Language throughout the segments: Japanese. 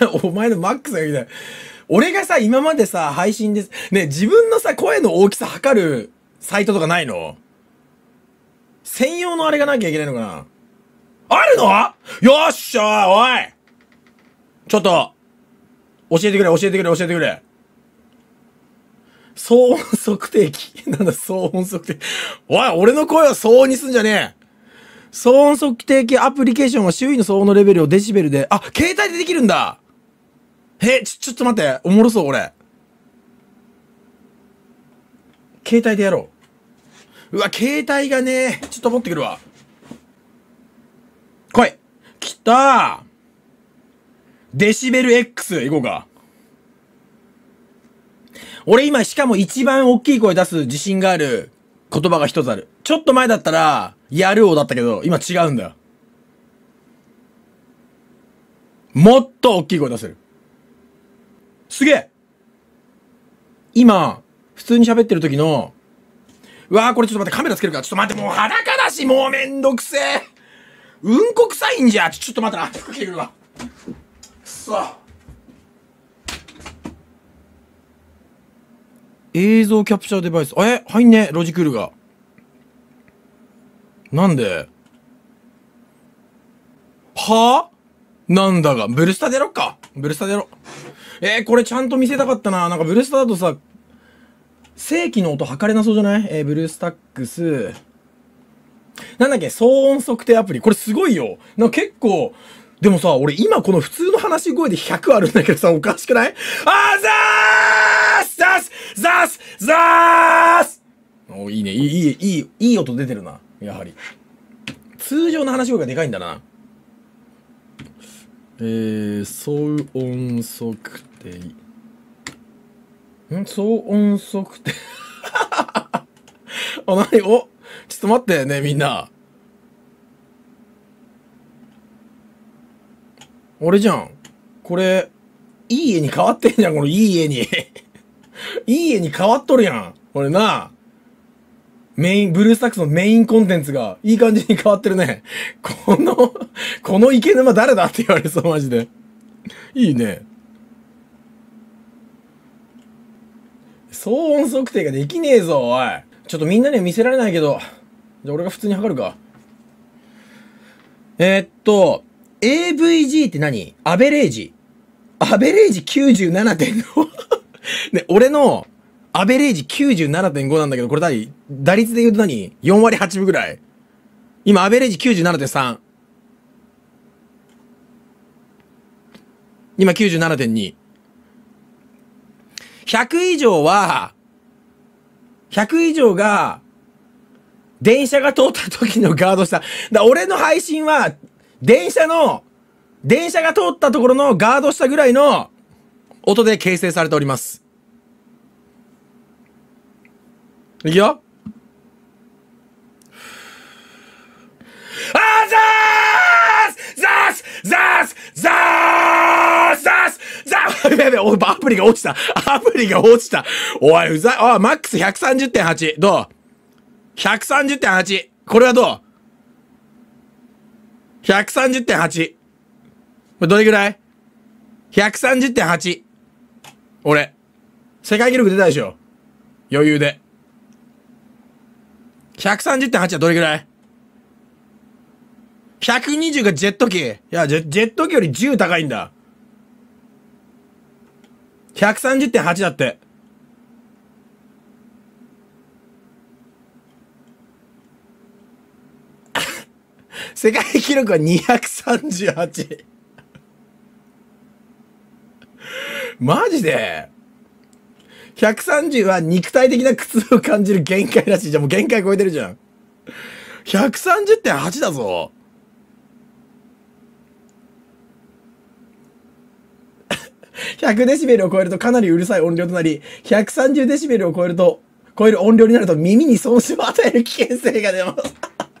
お前のマックスが聞きたい。俺がさ、今までさ、配信です。ね、自分のさ、声の大きさ測るサイトとかないの？専用のあれがなきゃいけないのかな？あるの？よっしゃおいちょっと、教えてくれ、教えてくれ、教えてくれ。騒音測定器。なんだ、騒音測定。おい、俺の声を騒音にすんじゃねえ。騒音測定器アプリケーションは周囲の騒音のレベルをデシベルで、あ、携帯でできるんだえ、ちょ、ちょっと待って、おもろそう、俺。携帯でやろう。うわ、携帯がね、ちょっと持ってくるわ。来い来たデシベル X 行こうか。俺今しかも一番大きい声出す自信がある言葉が一つある。ちょっと前だったら、やる王だったけど、今違うんだよ。もっと大きい声出せる。すげえ今、普通に喋ってる時の、うわーこれちょっと待ってカメラつけるか？ら。ちょっと待って、もう裸だし、もうめんどくせえ。うんこ臭いんじゃ？ちょっと待ってな。服着るわ。くそ。映像キャプチャーデバイス。え？入んねロジクールが。なんで？はぁなんだが、ブルスタでやろっか。ブルスタでやろ。えー、これちゃんと見せたかったな。なんかブルスタだとさ、正規の音測れなそうじゃない？えー、ブルースタックス。なんだっけ？騒音測定アプリ。これすごいよ。なんか結構、でもさ、俺今この普通の話し声で100あるんだけどさ、おかしくない？あーざーすザースザースザースおいいね。いい、いい、いい、いい音出てるな。やはり。通常の話し声がでかいんだな。えー、騒音測定。ん？騒音測定。あ、なにおちょっと待ってね、みんな。俺じゃん。これ、いい家に変わってんじゃん、このいい家に。いい家に変わっとるやん。これな。メイン、ブルースタックスのメインコンテンツがいい感じに変わってるね。この、この池沼誰だって言われそう、マジで。いいね。騒音測定ができねえぞ、おい。ちょっとみんなには見せられないけど。じゃあ俺が普通に測るか。えー、っと、AVG って何？アベレージ。アベレージ97.5 ね、俺のアベレージ97.5なんだけど、これ何？打率で言うと何 ?4 割8分ぐらい今、アベレージ97.3。今97.2。100以上は、100以上が、電車が通った時のガード下。だ俺の配信は、電車の、電車が通ったところのガード下ぐらいの音で形成されております。いくよあーザースザースザースザースザースザー やべやべ、アプリが落ちた。アプリが落ちた。おい、うざい。おい、マックス130.8。どう ?130.8。これはどう ?130.8。これどれぐらい ?130.8。俺。世界記録出たでしょ？余裕で。130.8はどれぐらい ?120 がジェット機。いや、ジェジェット機より10高いんだ。130.8だって。世界記録は238。マジで？130は肉体的な苦痛を感じる限界らしい。じゃ。もう限界超えてるじゃん。130.8だぞ。100デシベルを超えるとかなりうるさい音量となり、130デシベルを超えると、超える音量になると耳に損傷を与える危険性が出ます。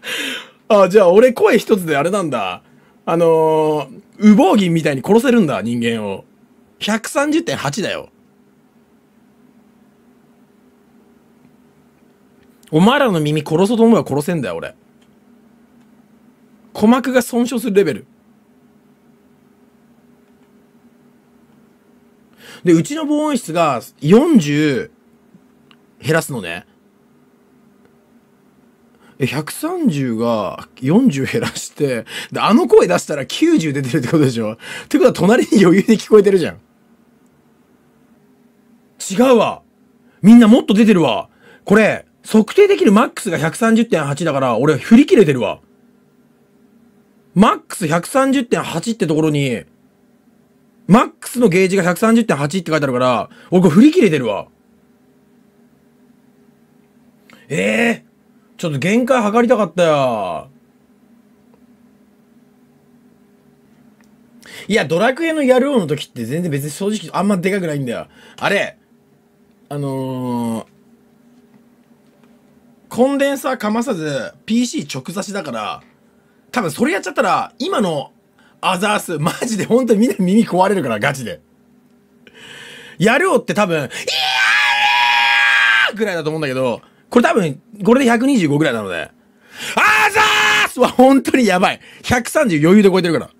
あ、じゃあ俺声一つであれなんだ。あのー、羽毛銀みたいに殺せるんだ、人間を。130.8だよ。お前らの耳殺そうと思えば殺せんだよ、俺。鼓膜が損傷するレベル。で、うちの防音室が40減らすのね。え、130が40減らして、で、あの声出したら90出てるってことでしょ？ってことは隣に余裕で聞こえてるじゃん。違うわ。みんなもっと出てるわ。これ、測定できるマックスが130.8だから、俺は振り切れてるわ。マックス130.8ってところに、マックスのゲージが130.8って書いてあるから、俺これ振り切れてるわ。ええちょっと限界測りたかったよ。いや、ドラクエのやる王の時って全然別に正直あんまでかくないんだよ。あれ、あのー、コンデンサーかまさず PC 直差しだから、多分それやっちゃったら、今のアザース、マジで本当にみんな耳壊れるから、ガチで。やる王って多分、いやーぐらいだと思うんだけど、これ多分、これで125ぐらいなので、アザースは本当にやばい。130余裕で超えてるから。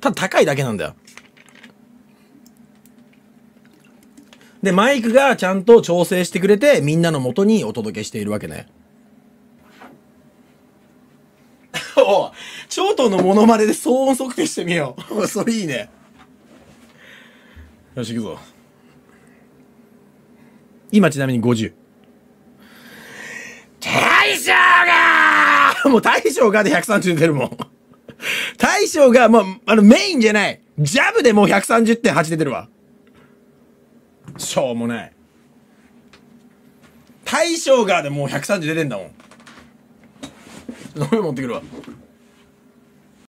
ただ高いだけなんだよ。で、マイクがちゃんと調整してくれて、みんなの元にお届けしているわけね。お超東のモノマネで騒音測定してみよう。それいいね。よし、行くぞ。今ちなみに50。大将がもう大将がで130出るもん。大将がもう、あのメインじゃない。ジャブでもう130.8出てるわ。しょうもない。大将がでもう130出てんだもん。飲み持ってくるわ。